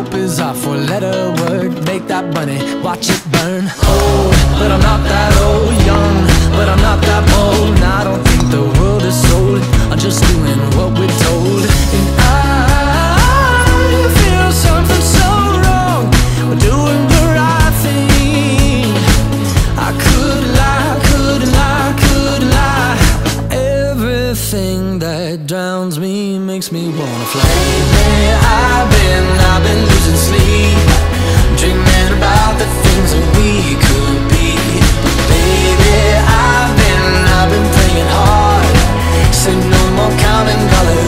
Hope is our four letter word. Make that money, watch it burn. Old, but I'm not that old. Drowns me makes me wanna fly. Lately, I've been, I've been losing sleep, dreaming about the things that we could be. But Baby, I've been, I've been praying hard. Said no more counting dollars,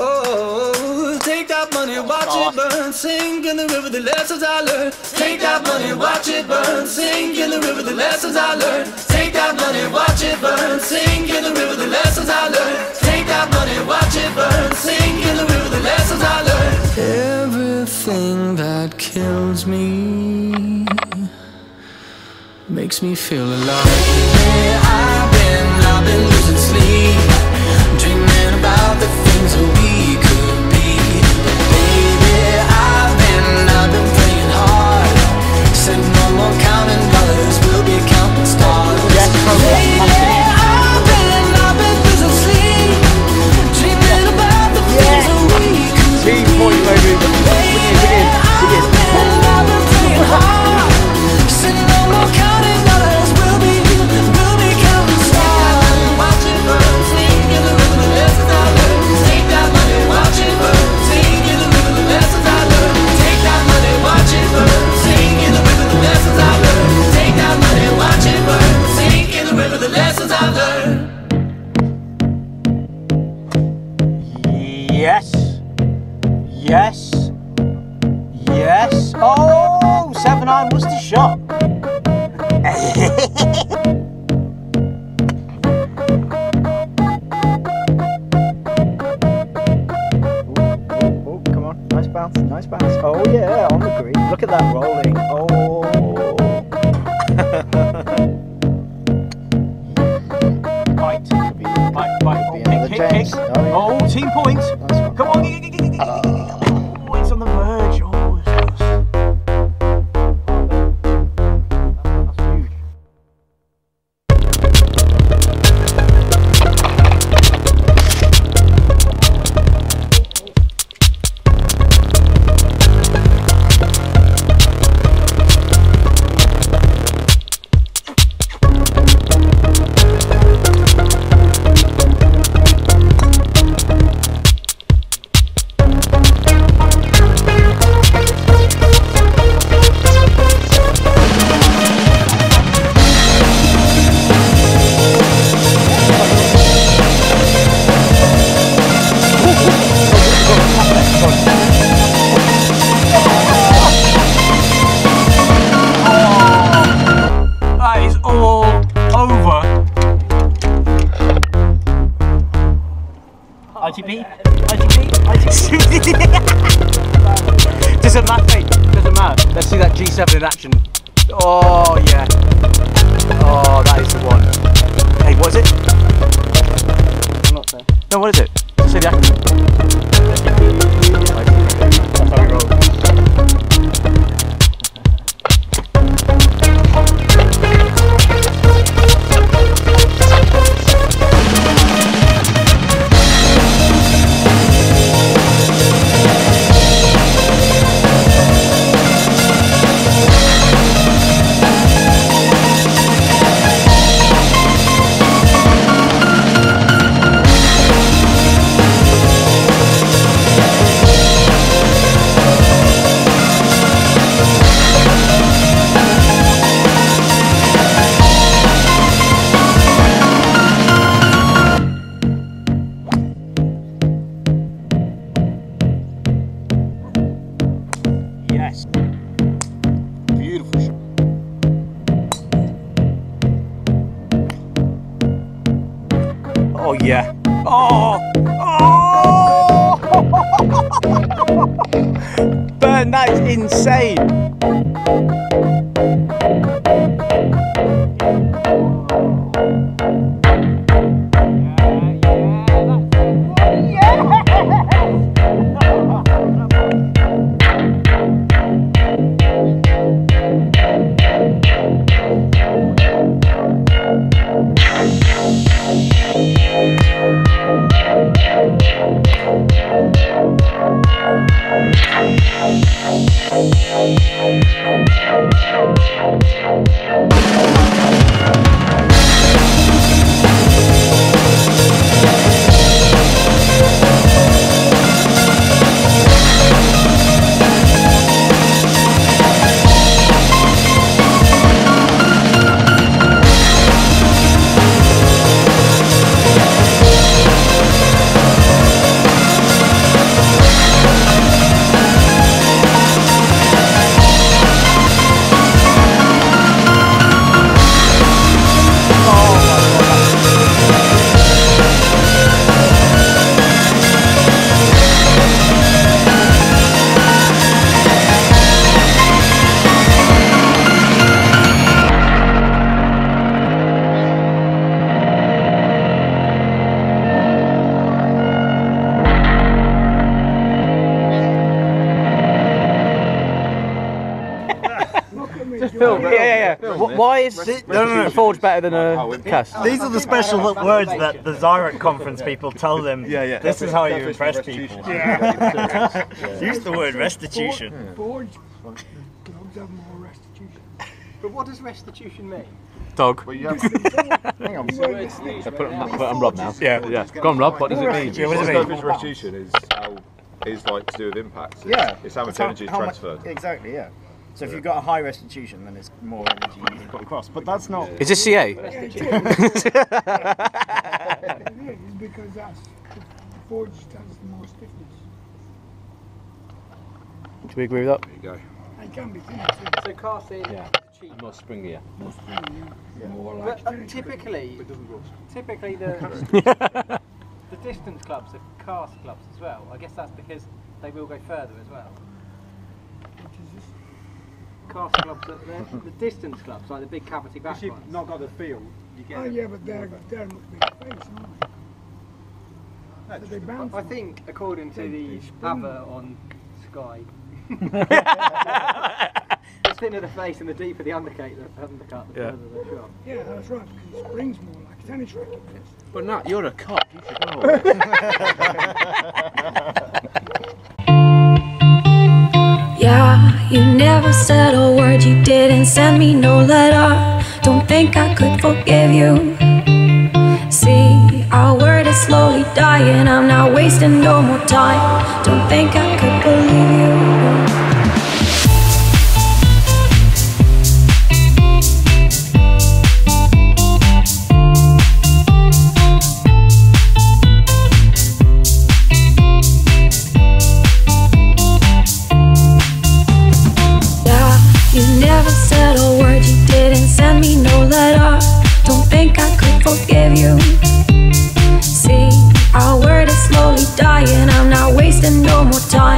Oh, take that money, watch it burn, sink in the river, the lessons I learned. Take that money, watch it burn, sink in the river, the lessons I learned. Take that money, watch it burn, sink in the river, the lessons I learned. Take that money, watch it burn, sink in the river, the lessons I learned. Everything that kills me makes me feel alive. Lately, I've been, I've been losing sleep, dreaming about the things that we James. kick. Oh. Team point. Nice. Come on. doesn't matter, mate. Doesn't matter. Let's see that G7 in action. Oh yeah. Oh, that is the one. Hey, what is it? I'm not there. No, what is it? Film. Yeah, yeah, yeah. Wh- Why is no, no, no. Forge better than uh, a cast? These are the special words that the Zyret conference people tell them. Yeah, yeah. This is how you impress people. Use the word restitution. Forge clubs have more restitution. But what does restitution mean? Dog. Hang on. So put, on, put on Rob now. Yeah, yeah. Go on, Rob. What does it mean? Yeah, what does it mean? restitution is how is like to do with impacts. It's, Yeah. It's how much energy is transferred. exactly, yeah. So if you've got a high restitution, then it's more energy you can put across. But that's not. Is this CA? It is because that's the forge has the more stiffness. Do we agree with that? There you go. It can be thin too. So casting Yeah. cheap. More springier. More like But uh, typically, typically the the distance clubs are cast clubs as well. I guess that's because they will go further as well. which is just Cast clubs, are, they're- the distance clubs, like the big cavity back ones. not got the feel. You get Oh yeah, but they're they're much bigger face, aren't they? But they bounce. I think, according to the they spin. advert on Sky, the thinner the face and the deeper the undercut, the undercut, the Yeah. further the shot. Yeah, that's right. Because it springs more like a tennis racket. But Nat, you're a cop. You should know. Yeah, you never said a word, you didn't send me no letter. Don't think I could forgive you. See, our word is slowly dying, I'm not wasting no more time. Don't think I could believe you. một tròi